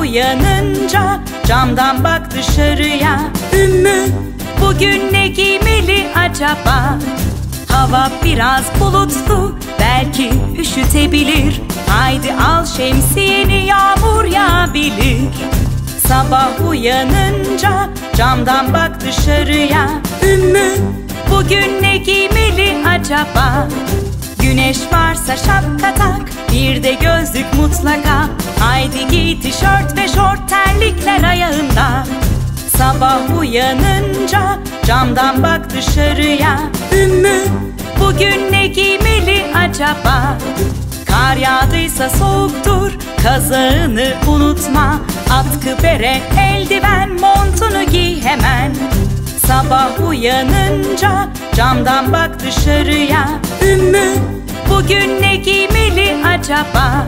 uyanınca camdan bak dışarıya. Ümmü bugün ne giymeli acaba? Hava biraz bulutlu belki üşütebilir. Haydi al şemsiyeni yağmur yağabilir. Sabah uyanınca camdan bak dışarıya. Ümmü bugün ne giymeli acaba? Güneş varsa şapka tak bir de gözlük mutlaka Haydi giy tişört ve şort terlikler ayağında Sabah uyanınca camdan bak dışarıya. Ümmü bugün ne giymeli acaba? Kar yağdıysa soğuktur kazağını unutma. Atkı bere eldiven montunu giy hemen. Sabah uyanınca camdan bak dışarıya. Ümmü bugün ne giymeli acaba?